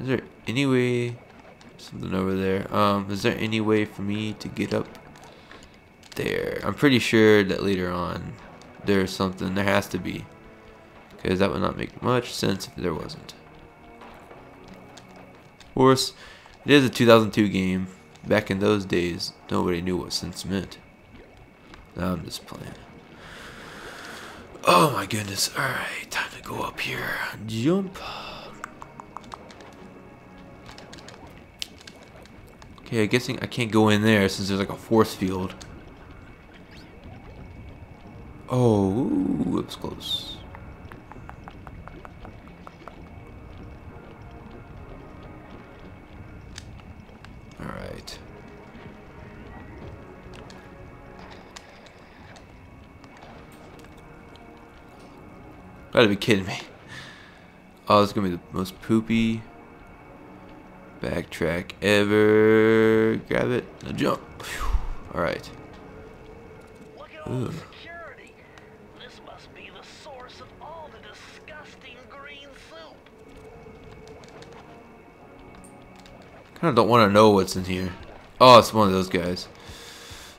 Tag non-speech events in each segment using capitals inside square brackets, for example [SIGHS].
Is there any way... Something over there. Um, is there any way for me to get up there? I'm pretty sure that later on there's something. There has to be. Because that would not make much sense if there wasn't. Of course, it is a 2002 game. Back in those days, nobody knew what sense meant. Now I'm just playing. Oh my goodness. Alright, time to go up here. Jump. Okay, I guessing I can't go in there since there's like a force field. Oh, ooh, it was close. Alright. Gotta be kidding me. Oh, this is gonna be the most poopy backtrack ever. Grab it. Now jump. At all security. This must be the source of all the disgusting green soup. Kinda don't wanna know what's in here. Oh, it's one of those guys.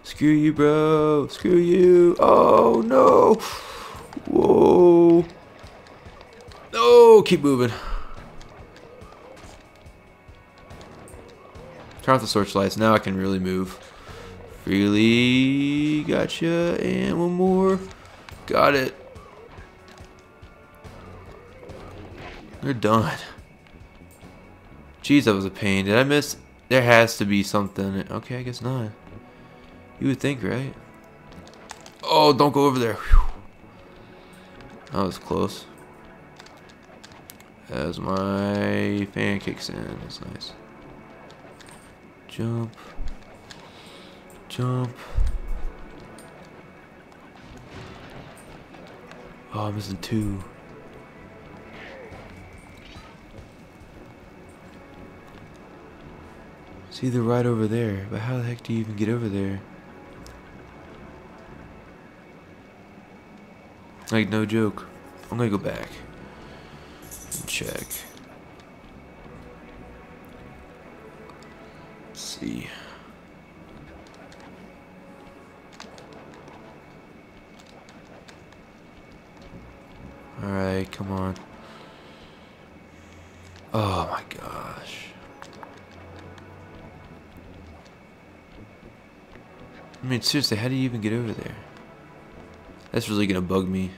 Screw you, bro. Screw you. Oh, no. Whoa. No, keep moving. Off the searchlights. Now I can really move. Freely. Gotcha. And one more. Got it. We're done. Jeez, that was a pain. Did I miss? There has to be something. Okay, I guess not. You would think, right? Oh, don't go over there. Whew. That was close. As my fan kicks in. That's nice. Jump. Jump. Oh, I'm missing two. It's either right over there, but how the heck do you even get over there? Like, no joke. I'm gonna go back and check. See. Alright, come on. Oh my gosh. I mean, seriously, how do you even get over there? That's really gonna bug me.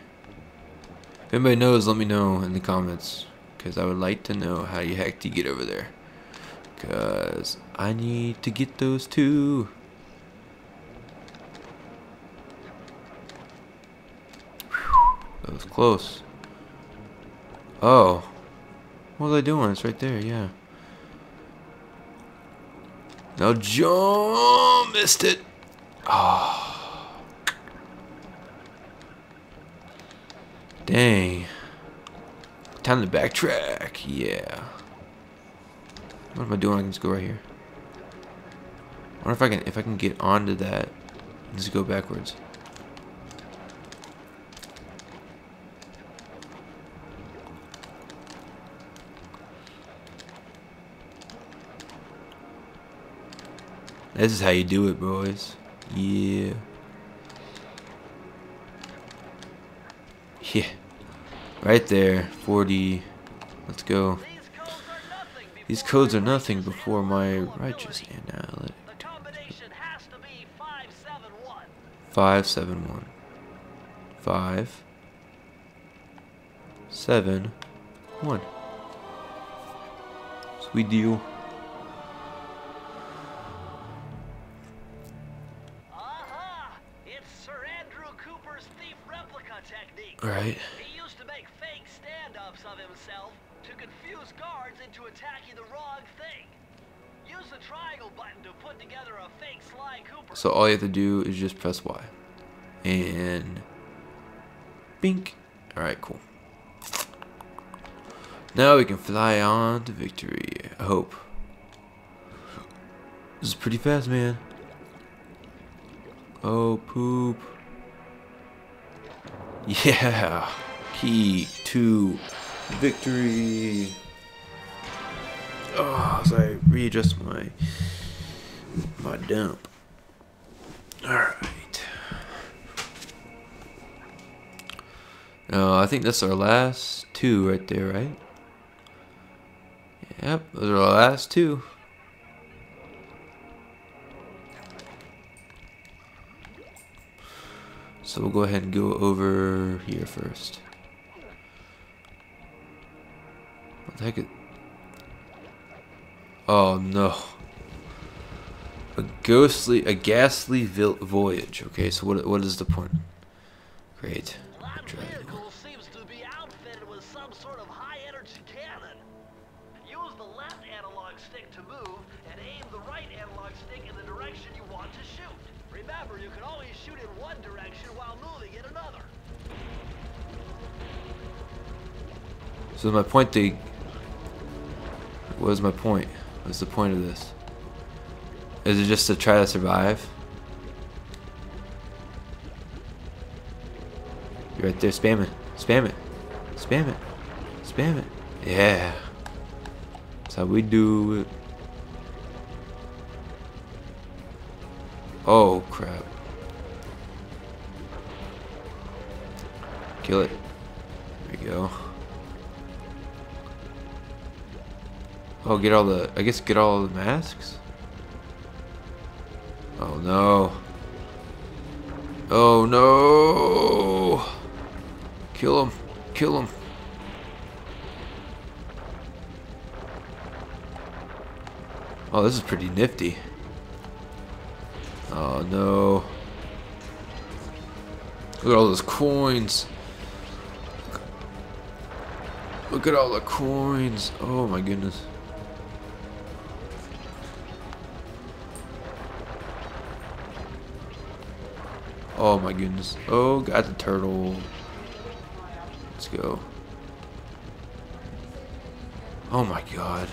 If anybody knows, let me know in the comments. Because I would like to know how you heck do you get over there. Because I need to get those two. That was close. Oh. What was I doing? It's right there, yeah. Now jump! Missed it. Oh. Dang. Time to backtrack. Yeah. What am I doing? I can just go right here. I wonder if I can if I can get onto that and just go backwards. This is how you do it, boys. Yeah. Yeah. Right there. 40. Let's go. These codes are nothing before codes are nothing before my righteous analytic. The combination has to be 571. 571. 5 7 1. Sweet deal. Aha! It's Sir Andrew Cooper's thief replica technique. Alright. He used to make fake stand-ups of himself to confuse guards into attacking the wrong thing. Use the triangle button to put together a fake Sly Cooper. So all you have to do is just press Y. And bink. Alright, cool. Now we can fly on to victory. I hope. This is pretty fast, man. Oh, poop. [LAUGHS] Yeah. Key to victory. Oh, so I readjust my my dump. Alright. Uh, I think that's our last two right there, right? Yep, those are our last two. So we'll go ahead and go over here first. Heck? Is... Oh no. A ghostly, a ghastly voyage. Okay, so what? What is the point? Great. That vehicle seems to be outfitted with some sort of high-energy cannon. Use the left analog stick to move, and aim the right analog stick in the direction you want to shoot. Remember, you can always shoot in one direction while moving in another. So my point, they. What is my point? What's the point of this? Is it just to try to survive? You're right there, spam it. Spam it. Spam it. Spam it. Yeah. That's how we do it. Oh, crap. Kill it. There we go. Oh, get all the, I guess get all the masks? Oh no. Oh no! Kill him. Kill him. Oh, this is pretty nifty. Oh no. Look at all those coins. Look at all the coins. Oh my goodness. Oh my goodness. Oh, got the turtle. Let's go. Oh my god.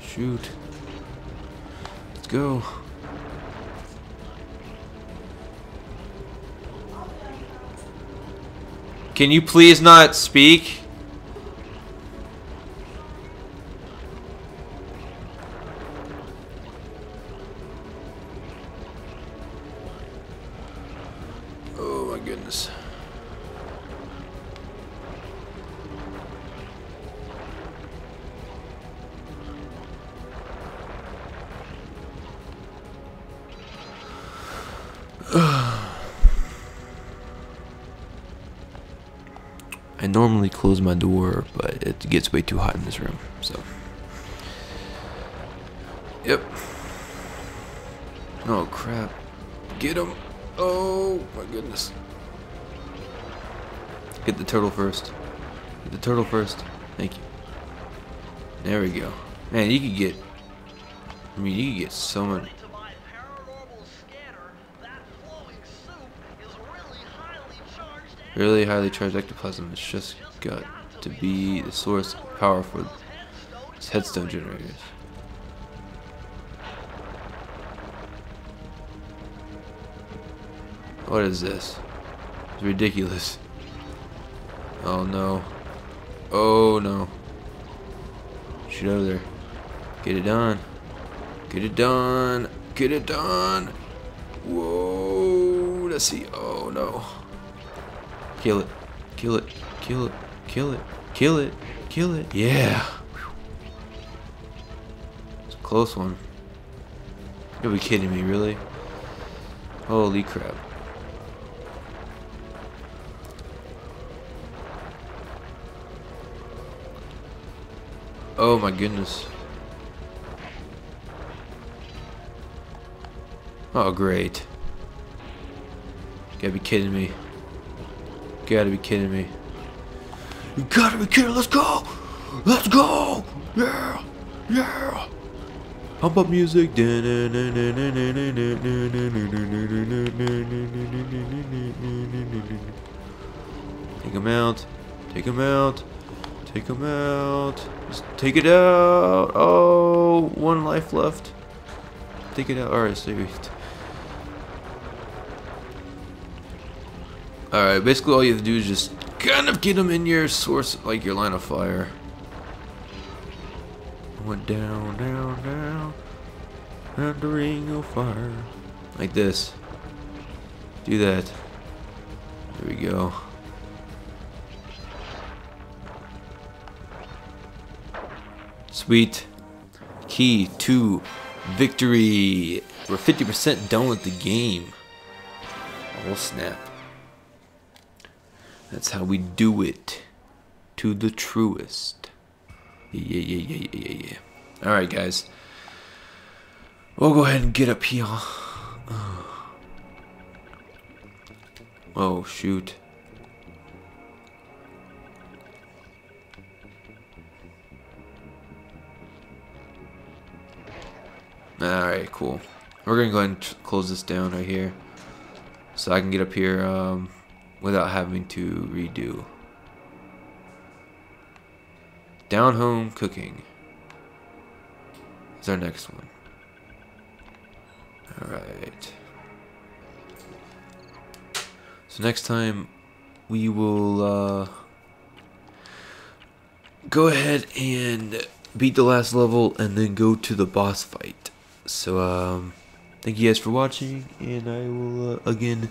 Shoot. Let's go. Can you please not speak? [SIGHS] I normally close my door, but it gets way too hot in this room, so. Yep. Oh crap. Get him. Oh my goodness. Get the turtle first. Get the turtle first. Thank you. There we go. Man, you could get. I mean, you could get so much. Really highly charged ectoplasm. It's just got to be the source of power for its headstone generators. What is this? It's ridiculous. Oh no. Oh no. Shoot over there. Get it done. Get it done. Get it done. Whoa. Let's see. Oh no. Kill it. Kill it. Kill it. Kill it. Kill it. Kill it. Yeah. It's a close one. You'll be kidding me, really? Holy crap. Oh my goodness. Oh great. You gotta be kidding me. You gotta be kidding me. You gotta be kidding let's go! Let's go! Yeah! Yeah! Pump up music. Take him out. Take him out. Take him out. Just take it out. Oh, one life left. Take it out. Alright, saved. Alright, basically all you have to do is just kind of get them in your source, like your line of fire. Went down, down, down, and the ring of fire. Like this. Do that. There we go. Sweet. Key to victory. We're 50% done with the game. Oh snap. That's how we do it. To the truest. Yeah, yeah, yeah, yeah, yeah, yeah. Alright, guys. We'll go ahead and get up here. [SIGHS] Oh, shoot. Alright, cool. We're gonna go ahead and close this down right here. So I can get up here um, without having to redo. Down home cooking is our next one. Alright. So next time we will uh, go ahead and beat the last level and then go to the boss fight. So um, thank you guys for watching and I will uh, again